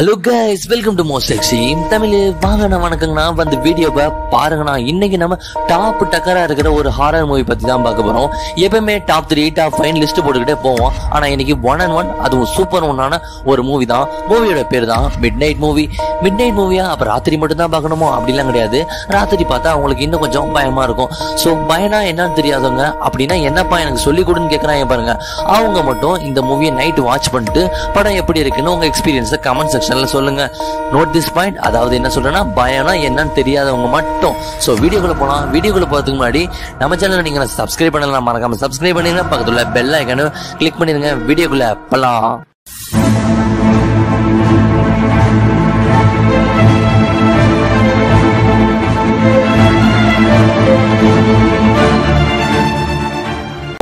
Hello guys welcome to most XE Tamil வாங்கண்ணா வணக்கங்கண்ணா வந்து வீடியோவை பாருங்கண்ணா. இன்னைக்கு நம்ம டாப் டக்கரா இருக்கிற ஒரு ஹாரர் மூவி பத்தி தான் பார்க்க போறோம். எப்பவுமே top three top five list போட்டுக்கிட்டே போவோம். ஆனா இன்னைக்கு ஒன் அண்ட் ஒன் அதுவும் சூப்பர் ஒன்னான ஒரு மூவி தான். மூவியோட பேர் தான் midnight movie midnight மூவியா அப்ப ராத்திரி மட்டும் தான் பார்க்கணுமோ? அப்படிலாம் கிடையாது. ராத்திரி பார்த்தா அவங்களுக்கு இன்னும் கொஞ்சம் பயமா இருக்கும். ஸோ பயனா என்னன்னு தெரியாதவங்க அப்படின்னா என்னப்பா எனக்கு சொல்லி கொடுன்னு கேட்கறாங்க பாருங்க. அவங்க மட்டும் இந்த மூவியை நைட் வாட்ச் பண்ணிட்டு படம் எப்படி இருக்குன்னு உங்க எக்ஸ்பீரியன்ஸை கமெண்ட் செக்ஷன் செக்ஷன்ல சொல்லுங்க. நோட் திஸ் பாயிண்ட் அதாவது என்ன சொல்றேன்னா பயம்னா என்னன்னு தெரியாதவங்க மட்டும். ஸோ வீடியோக்குள்ள போகலாம் வீடியோக்குள்ள போகிறதுக்கு முன்னாடி நம்ம சேனலை நீங்க சப்ஸ்கிரைப் பண்ணலாம் மறக்காம சப்ஸ்கிரைப் பண்ணிடுங்க பக்கத்துல பெல் ஐக்கனு கிளிக் பண்ணிடுங்க வீடியோக்குள்ள போலாம்.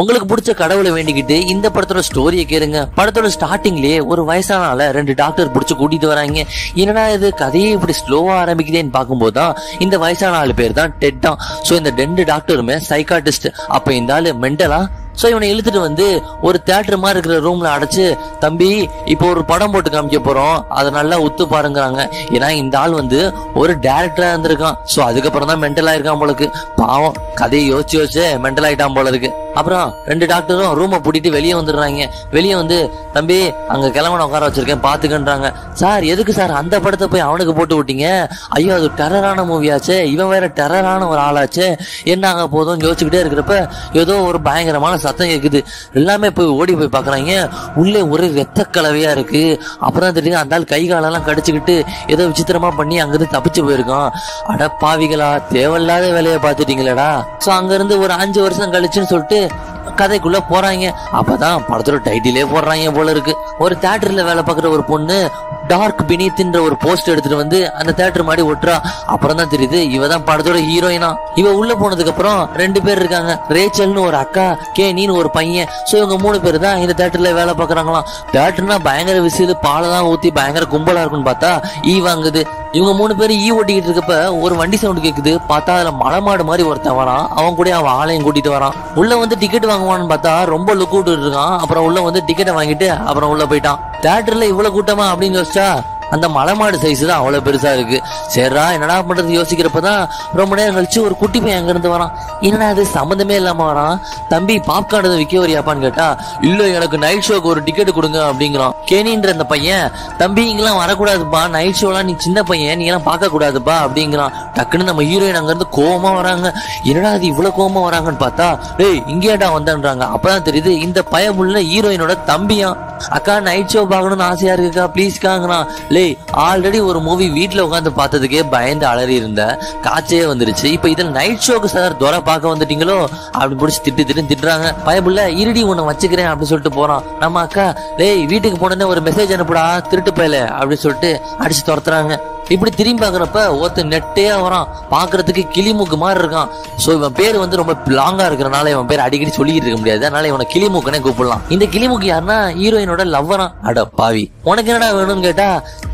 உங்களுக்கு பிடிச்ச கடவுளை வேண்டிக்கிட்டு இந்த படத்தோட ஸ்டோரியை கேளுங்க. படத்தோட ஸ்டார்டிங்லயே ஒரு வயசானால ரெண்டு டாக்டர் பிடிச்சி கூட்டிட்டு வராங்க. என்னடா இது கதையே இப்படி ஸ்லோவா ஆரம்பிக்குதேன்னு பார்க்கும்போது தான் இந்த வயசான ஆளு பேர் தான் டெட் தான். ஸோ இந்த ரெண்டு டாக்டருமே சைக்காட்டிஸ்ட் அப்ப இந்த ஆளு மென்டலா ஸோ இவனை இழுத்துட்டு வந்து ஒரு தேட்டர் மாதிரி இருக்கிற ரூம்ல அடைச்சு தம்பி இப்போ ஒரு படம் போட்டு காமிக்க போறோம். அதை நல்லா உத்து பாருங்கிறாங்க. ஏன்னா இந்த ஆள் வந்து ஒரு டேரக்டரா இருந்திருக்கான். ஸோ அதுக்கப்புறம் தான் மென்டல் ஆயிருக்கான் போலக்கு பாவம் கதையை யோசிச்சு யோசிச்சு மென்டல் ஆயிட்டான் போல இருக்கு அப்புறம் ரெண்டு டாக்டரும் ரூமை பூட்டிட்டு வெளியே வந்துடுறாங்க. வெளியே வந்து தம்பி அங்க கிளம்பன உட்கார வச்சிருக்கேன் பாத்துக்கன்றாங்க. சார் எதுக்கு சார் அந்த படத்தை போய் அவனுக்கு போட்டு விட்டீங்க? ஐயோ அது டெரரான மூவியாச்சே இவன் வேற டெரரான ஒரு ஆளாச்சே. என்ன ஆக போதும் யோசிச்சுக்கிட்டே இருக்கிறப்ப ஏதோ ஒரு பயங்கரமான சத்தம் கேக்குது. எல்லாமே போய் ஓடி போய் பாக்குறாங்க. உள்ளே ஒரு ரத்த கலவையா இருக்கு. அப்புறம் தெரியுது அந்த ஆள் கை காலெல்லாம் கடிச்சுக்கிட்டு ஏதோ விசித்திரமா பண்ணி அங்கிருந்து தப்பிச்சு போயிருக்கான். அட பாவிகளா தேவையில்லாத வேலையை பார்த்துட்டீங்களேடா. சோ அங்க இருந்து ஒரு அஞ்சு வருஷம் கழிச்சுன்னு சொல்லிட்டு கதைக்குள்ள போறாங்க. அப்பதான் படத்துல டைட்டிலே போடுறாங்க போல இருக்கு. ஒரு தியேட்டர்ல வேலை பார்க்குற ஒரு பொண்ணு டார்க் பினித்ன்ற ஒரு போஸ்ட் எடுத்துட்டு வந்து அந்த தியேட்டர் மாதிரி ஒட்டுறா. அப்புறம் தான் தெரியுது இவ தான் படத்தோட ஹீரோயினா இவ உள்ள போனதுக்கு அப்புறம் ரெண்டு பேர் இருக்காங்க. ரேச்சல்னு ஒரு அக்கா கே நீன்னு ஒரு பையன். சோ இவங்க மூணு பேர் தான் இந்த தியேட்டர்ல வேலை பாக்குறாங்களாம் தியேட்டர்னா பயங்கர விசில் பாலை தான் ஊத்தி பயங்கர கும்பலா இருக்குன்னு பார்த்தா ஈ வாங்குது. இவங்க மூணு பேரும் ஈ ஓட்டிக்கிட்டு இருக்கப்ப ஒரு வண்டி சவுண்ட் கேக்குது. பார்த்தா அதுல மலமாடு மாதிரி ஒருத்தன் வரான். அவன் கூட அவன் ஆளையும் கூட்டிட்டு வரான். உள்ள வந்து டிக்கெட் வாங்குவான்னு பார்த்தா ரொம்ப லுக் விட்டு இருக்கான். அப்புறம் உள்ள வந்து டிக்கெட்டை வாங்கிட்டு அப்புறம் உள்ள போயிட்டான். தேட்டர்ல இவ்வளவு கூட்டமா அப்படின்னு யோசிச்சா அந்த மலைமாடு சைஸ் தான் அவ்வளவு பெருசா இருக்கு. சரிடா என்னடா பண்றது யோசிக்கிறப்பதான் ரொம்ப நேரம் கழிச்சு ஒரு குட்டி பையன் அங்க இருந்து வரான். என்னடா அது சம்மந்தமே இல்லாம வரான். தம்பி பாப்கார்ன் எதுவும் விற்க வரியாப்பான்னு கேட்டா இல்ல எனக்கு நைட் ஷோக்கு ஒரு டிக்கெட் கொடுங்க அப்படிங்கிறான். கேனின்ற அந்த பையன் தம்பி இங்கெல்லாம் வரக்கூடாதுப்பா. நைட் ஷோலாம் நீ சின்ன பையன் நீ எல்லாம் பார்க்க கூடாதுப்பா அப்படிங்கிறான். டக்குன்னு நம்ம ஹீரோயின் அங்க இருந்து கோவமா வராங்க. என்னடா அது இவ்வளவு கோவமா வராங்கன்னு பார்த்தா டேய் இங்கேடா வந்தேன்றாங்க. அப்பதான் தெரியுது இந்த பயமுள்ள ஹீரோயினோட தம்பியான் அக்கா நைட் ஷோ பார்க்கணும்னு ஆசையா இருக்குக்கா. ப்ளீஸ்க்காங்கிறான் லே ஆல்ரெடி ஒரு மூவி வீட்டில் உட்காந்து பார்த்ததுக்கே பயந்து அலறி இருந்த. காய்ச்சே வந்துருச்சு. இப்போ இதில் நைட் ஷோக்கு சார் துறை பார்க்க வந்துட்டீங்களோ? அப்படி பிடிச்சி திட்டு திட்டு திட்டுறாங்க. பயப்புள்ள இருடி உன்னை வச்சுக்கிறேன் அப்படின்னு சொல்லிட்டு போறான். நம்ம அக்கா டேய் வீட்டுக்கு போனோடனே ஒரு மெசேஜ் அனுப்புடா திருட்டு பயல அப்படின்னு சொல்லிட்டு அடிச்சு துரத்துறாங்க. இப்படி திரும்பி பாக்குறப்ப ஒருத்தன் நெட்டே வரான் பாக்குறதுக்கு கிளிமூக்கு மாதிரி இருக்கான். சோ இவன் பேர் வந்து ரொம்ப லாங்கா இருக்கிறனால இவன் பேர் அடிக்கடி சொல்லிக்கிட்டு இருக்க முடியாது. அதனால இவனை கிளிமூக்குனே கூப்பிடலாம். இந்த கிளிமூக்கு யாருன்னா ஹீரோயினோட லவ்வரா அட பாவி. உனக்கு என்னடா வேணும்னு கேட்டா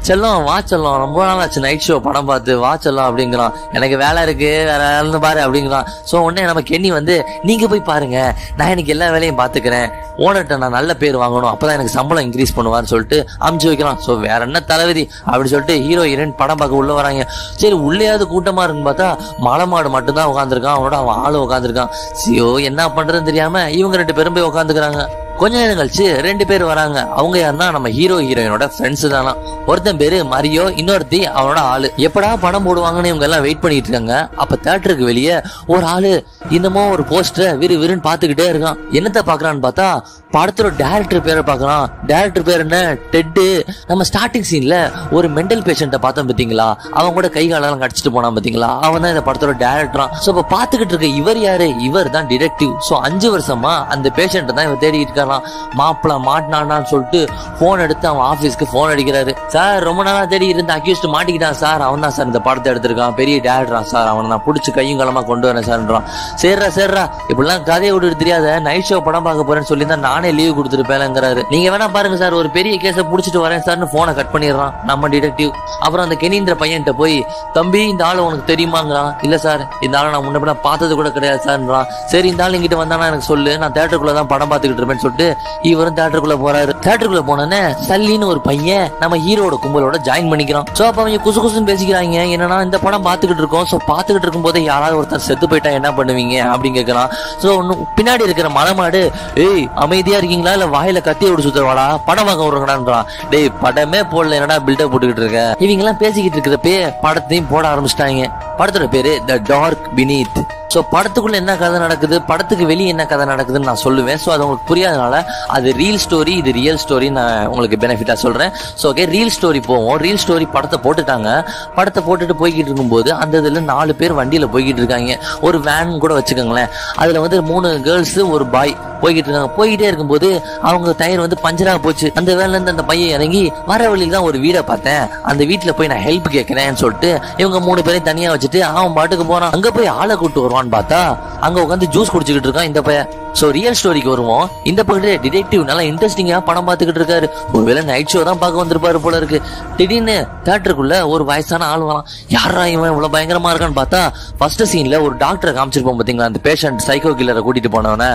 செல்லம் வா செல்லம். ரொம்ப நாள் ஆச்சு நைட் ஷோ படம் பார்த்து வா செல்லம் அப்படிங்கிறான். எனக்கு வேலை இருக்கு வேற வேலை பாரு அப்படிங்கிறான். ஸோ உடனே நம்ம கென்னி வந்து நீங்க போய் பாருங்க நான் எனக்கு எல்லா வேலையும் பாத்துக்கிறேன். ஓனர்கிட்ட நான் நல்ல பேர் வாங்கணும். அப்பதான் எனக்கு சம்பளம் இன்க்ரீஸ் பண்ணுவார்னு சொல்லிட்டு அமுச்சு வைக்கிறான். ஸோ வேற என்ன தலைவிதி அப்படி சொல்லிட்டு ஹீரோ ஹீரோயின் படம் பார்க்க உள்ள வராங்க. சரி உள்ளேயாவது கூட்டமா இருக்குன்னு பார்த்தா மலை மாடு மட்டும்தான் உட்காந்துருக்கான் அவனோட அவன் ஆள் உட்காந்துருக்கான் சியோ என்ன பண்றதுன்னு தெரியாம இவங்க ரெண்டு பேரும் போய் உட்காந்துக்கிறாங்க கொஞ்ச நேரம் கழிச்சு ரெண்டு பேர் வராங்க. அவங்க யாருன்னா நம்ம ஹீரோ ஹீரோயினோட ஃப்ரெண்ட்ஸ் தானா? ஒருத்தன் பேரு மரியோ இன்னொருத்தி அவனோட ஆளு. எப்படா படம் போடுவாங்கன்னு இவங்க எல்லாம் வெயிட் பண்ணிட்டு இருக்காங்க. அப்ப தேட்டருக்கு வெளியே ஒரு ஆளு இன்னமும் ஒரு போஸ்டரை விறு விறுன்னு பாத்துக்கிட்டே இருக்கான். என்னத்த பாக்குறான்னு பார்த்தா படத்தோட டேரக்டர் பேரை பார்க்கலாம். டேரக்டர் பேர் என்ன? டெட்டு நம்ம ஸ்டார்டிங் சீன்ல ஒரு மென்டல் பேஷண்ட்டை பார்த்தோம் பார்த்தீங்களா? அவன் கூட கை காலெல்லாம் கடிச்சிட்டு போனான் பார்த்தீங்களா? அவன் தான் இந்த படத்தோட டேரக்டரா சோ இப்ப பாத்துக்கிட்டு இருக்க இவர் யாரு? இவர் தான் டிடெக்டிவ் சோ அஞ்சு வருஷமா அந்த பேஷண்ட்டை தான் இவர் தேடிட்டு இருக்காராம் மாப்பிள்ள மாட்டினான்னு சொல்லிட்டு போன் எடுத்து அவன் ஆபீஸ்க்கு போன் அடிக்கிறாரு. சார் ரொம்ப நாளா தேடி இருந்த அக்யூஸ்ட் மாட்டிக்கிட்டான். சார் அவன் தான் சார் இந்த படத்தை எடுத்திருக்கான். பெரிய டேரக்டரா சார் அவனை நான் பிடிச்சி கையும் காலமாக கொண்டு வரேன் சார்ன்றான் சரிடா சரிடா இப்படிலாம் கதையை விட்டு தெரியாத. நைட் ஷோ படம் பார்க்க போறேன்னு சொல்லி தான் நானே நானே லீவ் கொடுத்துருப்பேங்கிறாரு நீங்க வேணா பாருங்க சார் ஒரு பெரிய கேஸை புடிச்சிட்டு வரேன் சார்னு போனை கட் பண்ணிடுறான். நம்ம டிடெக்டிவ் அப்புறம் அந்த கெனின்ற பையன்கிட்ட போய் தம்பி இந்த ஆள் உனக்கு தெரியுமாங்கிறான். இல்ல சார் இந்த ஆளை நான் முன்ன பின்ன பார்த்தது கூட கிடையாது சார்ன்றான். சரி இந்த ஆள் இங்கிட்ட வந்தானா எனக்கு சொல்லு. நான் தேட்டருக்குள்ள தான் படம் பார்த்துக்கிட்டு இருப்பேன்னு சொல்லிட்டு இவரும் தேட்டருக்குள்ள போறாரு. தேட்டருக்குள்ள போனோன்னே சல்லின்னு ஒரு பையன் நம்ம ஹீரோட கும்பலோட ஜாயின் பண்ணிக்கிறான். சோ அப்ப அவங்க குசு குசுன்னு பேசிக்கிறாங்க. என்னன்னா இந்த படம் பார்த்துக்கிட்டு இருக்கோம். சோ பார்த்துக்கிட்டு இருக்கும் போதே யாராவது ஒருத்தர் செத்து போயிட்டா என்ன பண்ணுவீங்க? அப்படின்னு கேட்கலாம் சோ பின்னாடி இருக்கிற மலமாடு ஏய் அமைதியா இருக்கீங்களா? இல்ல வாயில கத்தி விட்டு சுத்துறவாடா படம் வாங்க விடுறங்கடான்றான் டேய் படமே போடல. என்னடா பில்டப் போட்டுக்கிட்டு இருக்க? இவங்க எல்லாம் பேசிக்கிட்டு இருக்கிறப்பே படத்தையும் போட ஆரம்பிச்சிட்டாங்க. படத்தோட பேரு த டார்க் பினீத் ஸோ படத்துக்குள்ள என்ன கதை நடக்குது? படத்துக்கு வெளியே என்ன கதை நடக்குதுன்னு நான் சொல்லுவேன். ஸோ அது உங்களுக்கு புரியாதனால அது ரீல் ஸ்டோரி இது ரியல் ஸ்டோரி நான் உங்களுக்கு பெனிஃபிட்டாக சொல்கிறேன் ஸோ ஓகே ரீல் ஸ்டோரி போவோம். ரீல் ஸ்டோரி படத்தை போட்டுட்டாங்க. படத்தை போட்டுட்டு போய்கிட்டு இருக்கும்போது அந்த இதில் நாலு பேர் வண்டியில் போய்கிட்டு இருக்காங்க. ஒரு வேன் கூட வச்சுக்கோங்களேன். அதில் வந்து மூணு கேர்ள்ஸு ஒரு பாய் போய்கிட்டு இருக்காங்க. போய்கிட்டே இருக்கும்போது அவங்க டயர் வந்து பஞ்சராக போச்சு. அந்த வேன்ல அந்த பையன் இறங்கி வர வழியில தான் ஒரு வீடை பார்த்தேன். அந்த வீட்டில் போய் நான் ஹெல்ப் கேட்குறேன்னு சொல்லிட்டு இவங்க மூணு பேரையும் தனியாக வச்சுட்டு அவன் பாட்டுக்கு போகிறான் அங்கே போய் ஆளை கூட்டு போவான்னு பார்த்தா அங்க உட்காந்து ஜூஸ் குடிச்சுக்கிட்டு இருக்கான் இந்த பையன். சோ ரியல் ஸ்டோரிக்கு வருவோம். இந்த பக்கத்துல டிடெக்டிவ் நல்லா இன்ட்ரெஸ்டிங்கா படம் பார்த்துக்கிட்டு இருக்காரு. ஒருவேளை நைட் ஷோ தான் பார்க்க வந்திருப்பாரு போல இருக்கு. திடீர்னு தேட்டருக்குள்ள ஒரு வயசான ஆள் வரலாம் யாரா இவன் இவ்வளவு பயங்கரமா இருக்கான்னு பார்த்தா ஃபர்ஸ்ட் சீன்ல ஒரு டாக்டரை காமிச்சிருப்போம் பாத்தீங்களா அந்த பேஷண்ட் சைக்கோ கில்லரை கூட்டிட்டு போனவன.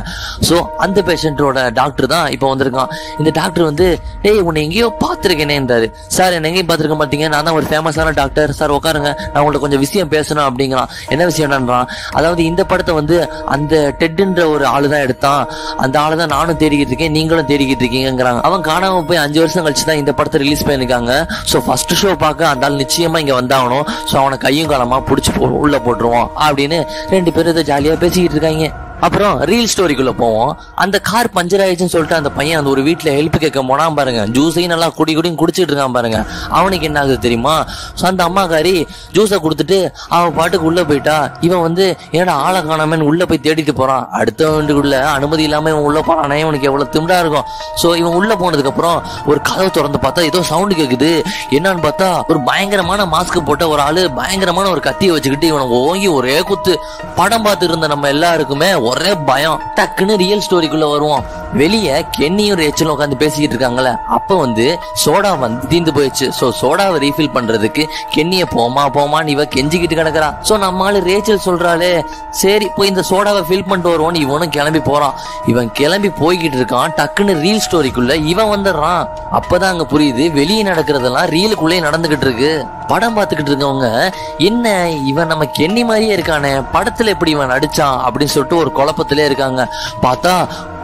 சோ அந்த பேஷண்டோட டாக்டர் தான் இப்போ வந்திருக்கான். இந்த டாக்டர் வந்து டேய் உன்னை எங்கேயோ பார்த்துருக்கேனேன்றாரு சார் என்ன எங்கேயும் பார்த்துருக்க மாட்டீங்க. நான் தான் ஒரு ஃபேமஸான டாக்டர் சார் உட்காருங்க. நான் உங்கள்ட்ட கொஞ்சம் விஷயம் பேசணும் அப்படிங்கிறான். என்ன விஷயம் என்னன்றான் அதாவது இந்த படத்தை வந்து அந்த டெட்ன்ற ஒரு ஆளு தான் எடுத்தான். அந்த ஆளை தான் நானும் தேடிக்கிட்டு இருக்கேன் நீங்களும் தேடிக்கிட்டு இருக்கீங்கிறாங்க அவன் காணாம போய் அஞ்சு வருஷம் கழிச்சு தான் இந்த படத்தை ரிலீஸ் பண்ணிருக்காங்க ஸோ ஃபர்ஸ்ட் ஷோ பார்க்க அந்த ஆள் நிச்சயமா இங்க வந்தாகணும். ஸோ அவனை கையும் காலமா பிடிச்சி போ உள்ள போட்டுருவோம் அப்படின்னு ரெண்டு பேரும் இதை ஜாலியா பேசிக்கிட்டு இருக்காங்க. அப்புறம் ரீல் ஸ்டோரிக்குள்ள போவோம். அந்த கார் பஞ்சர் ஆயிடுச்சுன்னு சொல்லிட்டு அந்த பையன் அந்த ஒரு வீட்டில் ஹெல்ப் கேட்க போனான் பாருங்க. ஜூஸையும் நல்லா குடி குடியும் குடிச்சிட்டு இருக்கான் பாருங்க. அவனுக்கு என்ன ஆகுது தெரியுமா? ஸோ அந்த அம்மாக்காரி ஜூஸை கொடுத்துட்டு அவன் பாட்டுக்கு உள்ள போயிட்டா. இவன் வந்து என்னடா ஆளை காணாமன்னு உள்ள போய் தேடிட்டு போறான். அடுத்த வீட்டுக்குள்ள அனுமதி இல்லாம இவன் உள்ள போறானே? இவனுக்கு எவ்வளவு திமிடா இருக்கும். ஸோ இவன் உள்ள போனதுக்கு அப்புறம் ஒரு கதவை திறந்து பார்த்தா ஏதோ சவுண்டு கேக்குது. என்னன்னு பார்த்தா ஒரு பயங்கரமான மாஸ்க் போட்ட ஒரு ஆளு பயங்கரமான ஒரு கத்தியை வச்சுக்கிட்டு இவனை ஓங்கி ஒரே குத்து. படம் பார்த்துட்டு இருந்த நம்ம எல்லாருக்குமே ஒரே பயம். டக்குன்னு ரியல் ஸ்டோரிக்குள்ள வருவோம். வெளியே கென்னியும் ரேச்சலும் உட்காந்து பேசிக்கிட்டு இருக்காங்களே அப்ப வந்து சோடா வந்து தீந்து போயிடுச்சு. சோ சோடாவை ரீஃபில் பண்றதுக்கு கென்னிய போமா போமான்னு இவ கெஞ்சிக்கிட்டு கிடக்குறா. சோ நம்மளால ரேச்சல் சொல்றாளே. சரி போய் இந்த சோடாவை ஃபில் பண்ணிட்டு வருவோம்னு இவனும் கிளம்பி போறான். இவன் கிளம்பி போய்கிட்டு இருக்கான். டக்குன்னு ரீல் ஸ்டோரிக்குள்ள இவன் வந்துடுறான். அப்பதான் அங்க புரியுது வெளியே நடக்கிறதெல்லாம் ரீலுக்குள்ளே நடந்துகிட்டு இருக்கு. படம் பார்த்துக்கிட்டு இருக்கவங்க என்ன இவன் நம்ம கென்னி மாதிரியே இருக்கானே? படத்துல எப்படி இவன் நடிச்சான்? அப்படின்னு சொல்லிட்டு ஒரு குழப்பத்திலே இருக்காங்க. பார்த்தா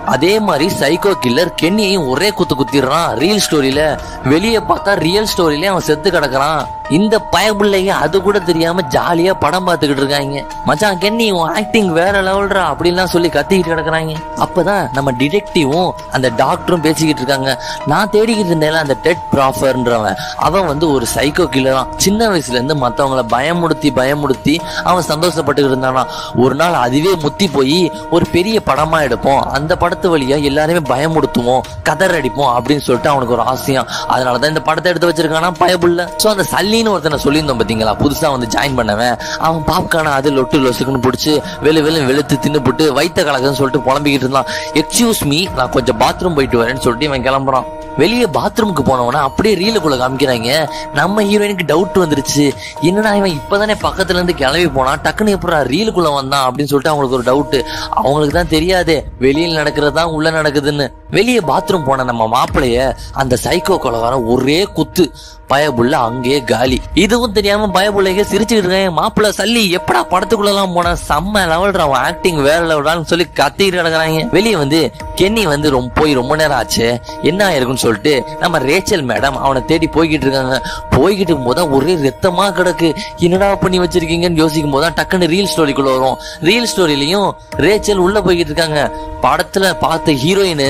அதே மாதிரி சைக்கோ கில்லர் கென்னியையும் ஒரே குத்து குத்திடுறான். ரியல் ஸ்டோரியில வெளியே பார்த்தா ரியல் ஸ்டோரியில அவன் செத்து கிடக்குறான். இந்த பயபிள்ளைங்க அது கூட தெரியாம ஜாலியா படம் பார்த்துக்கிட்டு இருக்காங்க. மச்சான் கென்னி உன் ஆக்டிங் வேற லெவல்ரா அப்படின்லாம் சொல்லி கத்திக்கிட்டு கிடக்குறாங்க. அப்பதான் நம்ம டிடெக்டிவும் அந்த டாக்டரும் பேசிக்கிட்டு இருக்காங்க. நான் தேடிக்கிட்டு இருந்தேன் அந்த டெட் ப்ராஃபர்ன்றவன் அவன் வந்து ஒரு சைக்கோ கில்லரான் சின்ன வயசுல இருந்து மத்தவங்கள பயமுடுத்தி பயமுடுத்தி அவன் சந்தோஷப்பட்டுக்கிட்டு இருந்தானா. ஒரு நாள் அதுவே முத்தி போய் ஒரு பெரிய படமா எடுப்போம். அந்த படம் படத்து வழியா எல்லாருமே பயமுடுத்துவோம் கதர் அடிப்போம் அப்படின்னு சொல்லிட்டு அவனுக்கு ஒரு ஆசையம் அதனாலதான் இந்த படத்தை எடுத்து வச்சிருக்கானா? பயப்புள்ள சோ அந்த சல்லின்னு ஒருத்தனை சொல்லியிருந்தோம் பாத்தீங்களா? புதுசா வந்து ஜாயின் பண்ணவன். அவன் பாப்கான அது லொட்டு லொசுக்குன்னு பிடிச்சி வெளு வெளு வெளுத்து தின்னு போட்டு வைத்த கலக்குன்னு சொல்லிட்டு புலம்பிக்கிட்டு இருந்தான். எக்ஸ்கியூஸ் மீ நான் கொஞ்சம் பாத்ரூம் போயிட்டு வரேன்னு சொல்லிட்டு இவன் கிளம்புறான். வெளியே பாத்ரூமுக்கு போனவனா அப்படியே ரீலுக்குள்ள காமிக்கிறாங்க. நம்ம ஹீரோயினுக்கு டவுட் வந்துருச்சு. என்னடா இவன் இப்பதானே பக்கத்துல இருந்து கிளம்பி போனான்? டக்குன்னு எப்படா ரீலுக்குள்ள வந்தான்? அப்படின்னு சொல்லிட்டு அவங்களுக்கு ஒரு டவுட் அவங்களுக்கு தான் தெரியாது. வெளியில் நடக்கிற தான் உள்ள நடக்குதுன்னு. வெளியே பாத்ரூம் போன நம்ம மாப்பிளைய அந்த சைக்கோ கொலகாரம் ஒரே குத்து. பயபுள்ள அங்கேயே காலி. இதுவும் தெரியாம பயபுள்ளைங்க சிரிச்சுக்கிட்டு இருக்கேன் மாப்பிள்ள சல்லி எப்படா படத்துக்குள்ளலாம் போன? செம்ம லெவல்ற அவன் ஆக்டிங் வேற லெவலான்னு சொல்லி கத்திக்கிட்டு கிடக்குறாங்க. வெளியே வந்து கென்னி வந்து ரொம்ப போய் ரொம்ப நேரம் ஆச்சு. என்ன ஆயிருக்குன்னு சொல்லிட்டு நம்ம ரேச்சல் மேடம் அவனை தேடி போய்கிட்டு இருக்காங்க. போய்கிட்டு இருக்கும்போது ஒரே ரத்தமா கிடக்கு. என்னடா பண்ணி வச்சிருக்கீங்கன்னு யோசிக்கும் போது டக்குன்னு ரீல் ஸ்டோரிக்குள்ள வரும். ரீல் ஸ்டோரியிலையும் ரேச்சல் உள்ள போய்கிட்டு இருக்காங்க. படத்துல பார்த்த ஹீரோயின்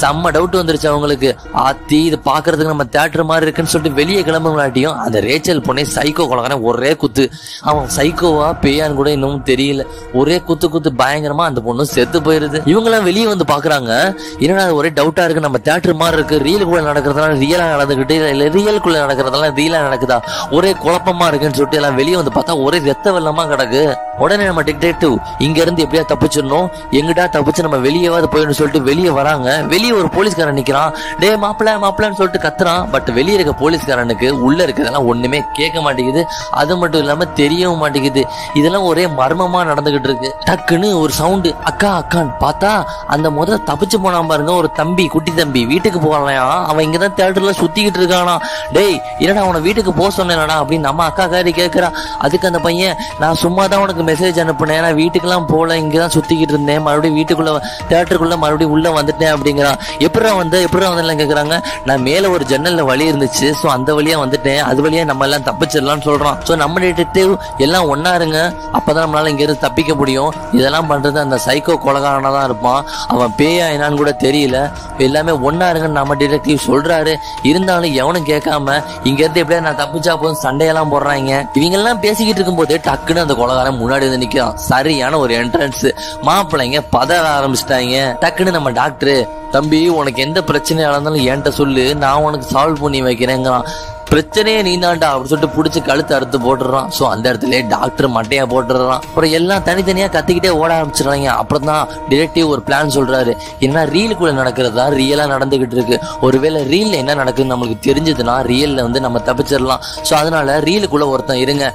செம்ம டவுட் வந்துருச்சு அவங்களுக்கு. ஆத்தி இது பாக்குறதுக்கு நம்ம தேட்டர் மாதிரி இருக்குன்னு சொல்லிட்டு வெளியே கிளம்புங்களாட்டியும் அந்த ரேச்சல் பொண்ணே சைக்கோ கொலகாரன் ஒரே குத்து. அவன் சைக்கோவா பேயான்னு கூட இன்னும் தெரியல. ஒரே குத்து குத்து பயங்கரமா அந்த பொண்ணு செத்து போயிருது. இவங்கெல்லாம் வெளியே வந்து பாக்குறாங்க என்னடா ஒரே டவுட்டா இருக்கு? நம்ம தேட்டர் மாதிரி இருக்கு. ரீலுக்குள்ள நடக்கிறதுனால ரியலா நடந்துகிட்டு இல்ல ரியலுக்குள்ள நடக்கிறதெல்லாம் ரீலா நடக்குதா? ஒரே குழப்பமா இருக்குன்னு சொல்லிட்டு எல்லாம் வெளியே வந்து பார்த்தா ஒரே ரத்த வெள்ளமா கிடக்கு. உடனே நம்ம டிடெக்டிவ் இங்க இருந்து எப்படியா தப்பிச்சிடணும்? எங்கிட்டா தப்பிச்சு நம்ம வெளியேவாது போயிடணும் சொல்லிட்டு வெளியே வராங்க. வெளியே ஒரு போலீஸ்காரன் நிற்கிறான் டே மாப்பிள்ள மாப்பிள்ளன்னு சொல்லிட்டு கத்துறான். பட் வெளியே இருக்க போலீஸ்காரனுக்கு உள்ள இருக்கிறதெல்லாம் ஒண்ணுமே கேட்க மாட்டேங்குது. அது மட்டும் இல்லாம தெரியவும் மாட்டேங்குது. இதெல்லாம் ஒரே மர்மமா நடந்துகிட்டு இருக்கு. டக்குன்னு ஒரு சவுண்டு. அக்கா அக்கான்னு பார்த்தா அந்த முதல்ல தப்பிச்சு போனான் பாருங்க. ஒரு தம்பி குட்டி தம்பி வீட்டுக்கு போகலையா? அவன் இங்கதான் தேட்டர்ல சுத்திக்கிட்டு இருக்கானா? டேய் என்னடா அவனை வீட்டுக்கு போக சொன்னேனடா அப்படின்னு நம்ம அக்கா காரி கேட்கறா அதுக்கு அந்த பையன் நான் சும்மா தான் உனக்கு மெசேஜ் அனுப்புனேன். நான் வீட்டுக்கெல்லாம் போல இங்கதான் சுத்திக்கிட்டு இருந்தேன். மறுபடியும் வீட்டுக்குள்ள தேட்டருக்குள்ள மறுபடியும் உள்ள வந்துட்டேன் அப்படிங்கிறான். எப்படா வந்த எப்படா வந்தேன் கேட்குறாங்க நான் மேலே ஒரு ஜன்னலில் வழி இருந்துச்சு ஸோ அந்த வழியாக வந்துட்டேன். அது வழியாக நம்ம எல்லாம் தப்பிச்சிடலாம்னு சொல்கிறோம் ஸோ நம்ம டிடெக்டிவ் எல்லாம் ஒன்றா இருங்க. அப்போ தான் நம்மளால் இங்கேருந்து தப்பிக்க முடியும். இதெல்லாம் பண்ணுறது அந்த சைக்கோ கொலகாரனாக தான் இருப்பான். அவன் பேயா என்னான்னு கூட தெரியல. எல்லாமே ஒன்றா இருங்கன்னு நம்ம டிடெக்டிவ் சொல்கிறாரு இருந்தாலும் எவனும் கேட்காம இங்கேருந்து எப்படியா நான் தப்பிச்சா போதும் சண்டையெல்லாம் போடுறாங்க. இவங்கெல்லாம் பேசிக்கிட்டு இருக்கும்போது டக்குன்னு அந்த கொலகாரன் முன்னாடி வந்து நிற்கிறான் சரியான ஒரு என்ட்ரன்ஸ் மாப்பிள்ளைங்க பதற ஆரம்பிச்சிட்டாங்க. டக்குன்னு நம்ம டாக்டர் தம்பி உனக்கு எந்த பிரச்சனையாக இருந்தாலும் என்கிட்ட சொல்லு. நான் உனக்கு சால்வ் பண்ணி வைக்கிறேங்கிறான். பிரச்சனையே நீ அப்படின்னு சொல்லிட்டு பிடிச்சி கழுத்து அறுத்து போட்டுடுறான். ஸோ அந்த இடத்துல டாக்டர் மட்டையா போட்டுடுறான். அப்புறம் எல்லாம் தனித்தனியா கத்திக்கிட்டே ஓட ஆரம்பிச்சிடுறாங்க. அப்புறம் தான் டிரெக்டிவ் ஒரு பிளான் சொல்றாரு. என்ன ரீலுக்குள்ள நடக்கிறதா? ரியலா நடந்துகிட்டு இருக்கு. ஒருவேளை ரீல்ல என்ன நடக்குதுன்னு நம்மளுக்கு தெரிஞ்சதுன்னா ரியல்ல வந்து நம்ம தப்பிச்சிடலாம். ஸோ அதனால ரீலுக்குள்ள ஒருத்தன் இருங்க.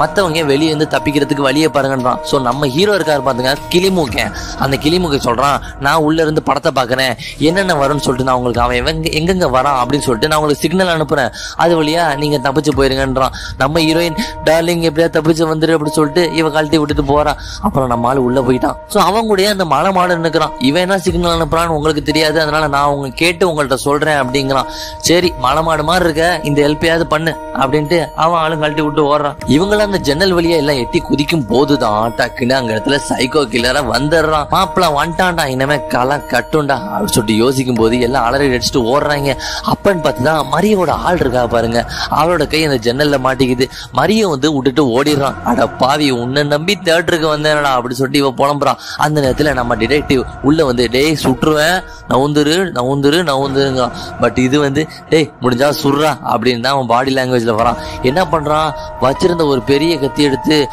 மத்தவங்க வெளியே இருந்து தப்பிக்கிறதுக்கு வழியை பாருங்கன்றான். ஸோ நம்ம ஹீரோ இருக்காரு பாத்துங்க கிளிமூக்கன் அந்த கிளிமூக்க சொல்றான் நான் உள்ள இருந்து படத்தை பாக்குறேன். என்னென்ன வரும்னு சொல்லிட்டு நான் உங்களுக்கு அவன் எங்க எங்கெங்க வரான்? அப்படின்னு சொல்லிட்டு நான் உங்களுக்கு சிக்னல் அனுப்புறேன். அது வழியா நீங்க தப்பிச்சு போயிருங்கன்றான். நம்ம ஹீரோயின் டார்லிங் எப்படியா தப்பிச்சு வந்துரு அப்படின்னு சொல்லிட்டு இவ கழட்டி விட்டுட்டு போறான். அப்புறம் நம்ம ஆளு உள்ள போயிட்டான். ஸோ அவன் கூட அந்த மலை மாடு நிற்கிறான் இவன் என்ன சிக்னல் அனுப்புறான்னு உங்களுக்கு தெரியாது. அதனால நான் உங்க கேட்டு உங்கள்கிட்ட சொல்றேன் அப்படிங்கிறான். சரி மலை மாடு மாதிரி இருக்க. இந்த ஹெல்ப்பையாவது பண்ணு அப்படின்ட்டு அவன் ஆளும் கழட்டி விட்டு ஓடுறான். இவங்களாம் அந்த ஜன்னல் வழியா எல்லாம் எட்டி குதிக்கும் போதுதான். டக்குன்னு அங்க இடத்துல சைக்கோ கில்லரா வந்துடுறான். மாப்பிள்ள வந்துட்டான்டா. இனிமே களை கட்டும்டா அப்படின்னு சொல்லிட்டு யோசிக்கும் போது எல்லாம் அலறி அடிச்சுட்டு ஓடுறாங்க. அப்பன்னு பார்த்துதான் மரியோட ஆள் இருக்கா பாருங்க. அவளோட கை அந்த ஜன்னல்ல மாட்டிக்குது. மரிய வந்து விட்டுட்டு ஓடிடுறான். அட பாவி உன்னை நம்பி தேட்டருக்கு வந்தேனடா அப்படி சொல்லிட்டு இவ புலம்புறான். அந்த நேரத்துல நம்ம டிடெக்டிவ் உள்ள வந்து டேய் சுட்டுருவேன் நவுந்துரு நவுந்துரு நவுந்துருங்க. பட் இது வந்து டேய் முடிஞ்சா சுடுறா அப்படின்னு தான் அவன் பாடி லாங்குவேஜ்ல வரான். என்ன பண்றான்? வச்சிருந்த ஒரு பெரிய கத்தி எடுத்து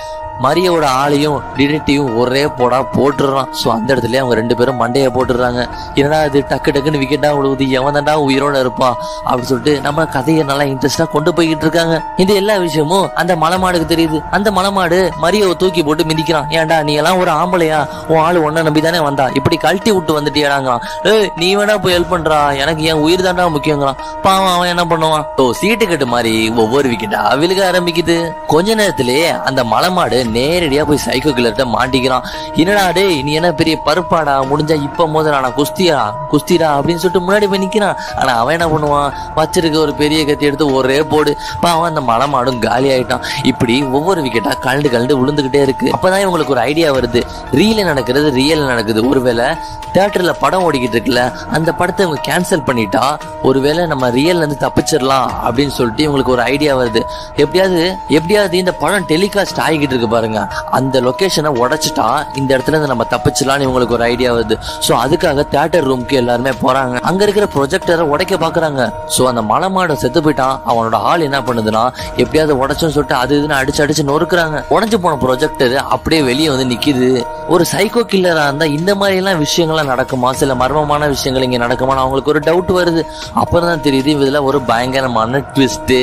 மரியோட ஆளையும் டிடெக்டிவும் ஒரே போடா போட்டுடுறான் ஸோ அந்த இடத்துல அவங்க ரெண்டு பேரும் மண்டையை போட்டுடுறாங்க என்னடா இது டக்கு டக்குன்னு விக்கெட்டா விழுவுது எவன் உயிரோட இருப்பான் அப்படின்னு சொல்லிட்டு நம்ம கதையை நல்லா இன்ட்ரெஸ்டா கொண்டு போய்கிட்டு இருக்காங்க. இந்த எல்லா விஷயமும் அந்த மலைமாடுக்கு தெரியுது. அந்த மலைமாடு மரியாவை தூக்கி போட்டு மிதிக்கிறான். ஏன்டா நீ எல்லாம் ஒரு ஆம்பளையா? உன் ஆள் ஒன்ன நம்பி தானே வந்தா? இப்படி கழட்டி விட்டு வந்துட்டியாடாங்கிறான். ஏய் நீ வேணா போய் ஹெல்ப் பண்றா. எனக்கு என் உயிர் தாண்டா முக்கியங்கிறான். பாவம் அவன் என்ன பண்ணுவான்? ஓ சீட்டு கட்டு மாதிரி ஒவ்வொரு விக்கெட்டா விழுக ஆரம்பிக்குது. கொஞ்ச நேரத்திலேயே அந்த மலைமாடு நேரடியா போய் சைக்கோ கில்லர்கிட்ட மாட்டிக்கிறான். என்னடா டே நீ என்ன பெரிய பருப்பாடா? முடிஞ்சா இப்போ மோதலா நான் குஸ்தியா? குஸ்திடா? அப்படின்னு சொல்லிட்டு முன்னாடி போய் நிற்கிறான் ஆனா அவன் என்ன பண்ணுவான்? வச்சிருக்க ஒரு பெரிய கத்தி எடுத்து ஒரே போடு. பாவம் அந்த மலைமாடும் காலி ஆயிட்டான். இப்படி ஒவ்வொரு விக்கெட்டா கலண்டு கலண்டு விழுந்துகிட்டே இருக்கு. அப்போதான் இவங்களுக்கு ஒரு ஐடியா வருது. ரீல நடக்கிறது ரியல் நடக்குது. ஒருவேளை தேட்டரில் படம் ஓடிக்கிட்டு இருக்குல்ல அந்த படத்தை இவங்க கேன்சல் பண்ணிட்டா ஒருவேளை நம்ம ரியல்ல இருந்து தப்பிச்சிடலாம் அப்படின்னு சொல்லிட்டு இவங்களுக்கு ஒரு ஐடியா வருது. எப்படியாவது எப்படியாவது இந்த படம் டெலிகாஸ்ட் ஆகிக்கிட்டு இருக்கு பாருங்க. அந்த லொகேஷனை உடைச்சிட்டா இந்த இடத்துல இருந்து நம்ம தப்பிச்சலாம்னு இவங்களுக்கு ஒரு ஐடியா வருது. சோ அதுக்காக தியேட்டர் ரூம்க்கு எல்லாருமே போறாங்க. அங்க இருக்கிற ப்ரொஜெக்டரை உடைக்க பாக்குறாங்க. சோ அந்த மலை மாடு செத்து போயிட்டான். அவனோட ஆள் என்ன பண்ணுதுன்னா எப்படியாவது உடைச்சுன்னு சொல்லிட்டு அது இதுன்னு அடிச்சு அடிச்சு நொறுக்குறாங்க. உடஞ்சு போன ப்ரொஜெக்டர் அப்படியே வெளியே வந்து நிக்குது. ஒரு சைக்கோ கில்லரா இருந்தா இந்த மாதிரி எல்லாம் விஷயங்கள்லாம் நடக்குமா? சில மர்மமான விஷயங்கள் இங்க நடக்குமான்னு அவங்களுக்கு ஒரு டவுட் வருது. அப்புறம் தான் தெரியுது இதுல ஒரு பயங்கரமான ட்விஸ்ட்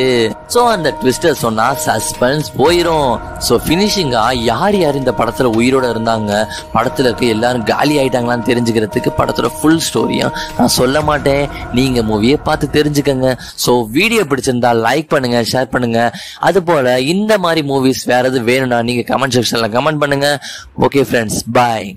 சோ அந்த ட்விஸ்ட சொன்னா சஸ்பென்ஸ் போயிரும். சோ பினிஷிங்கா யார் யார் இந்த படத்துல உயிரோட இருந்தாங்க? படத்துல இருக்க எல்லாரும் காலி ஆயிட்டாங்களான்னு தெரிஞ்சுக்கிறதுக்கு படத்தோட ஃபுல் ஸ்டோரியும் நான் சொல்ல மாட்டேன். நீங்க மூவியை பார்த்து தெரிஞ்சுக்கங்க. சோ வீடியோ பிடிச்சிருந்தா லைக் பண்ணுங்க ஷேர் பண்ணுங்க. அது போல இந்த மாதிரி மூவிஸ் வேற எது வேணும்னா நீங்க கமெண்ட் செக்ஷன்ல கமெண்ட் பண்ணுங்க. Okay friends bye